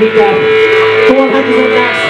diberikan Tuhan Yesus